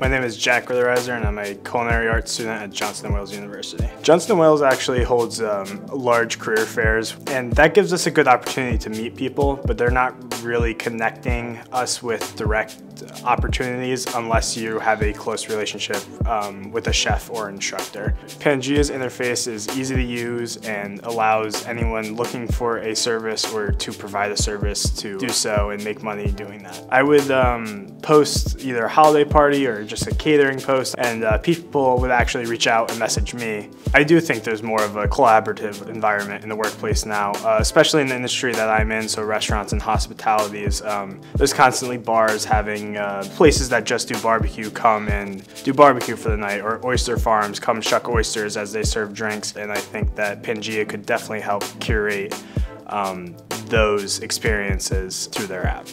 My name is Jack Ritherreiser and I'm a culinary arts student at Johnson & Wales University. Johnson & Wales actually holds um, large career fairs and that gives us a good opportunity to meet people, but they're not really connecting us with direct opportunities unless you have a close relationship um, with a chef or instructor. Pangea's interface is easy to use and allows anyone looking for a service or to provide a service to do so and make money doing that. I would um, post either a holiday party or just a catering post and uh, people would actually reach out and message me. I do think there's more of a collaborative environment in the workplace now, uh, especially in the industry that I'm in, so restaurants and hospitality is, um, there's constantly bars having uh, places that just do barbecue come and do barbecue for the night, or oyster farms come shuck oysters as they serve drinks, and I think that Pangea could definitely help curate um, those experiences through their app.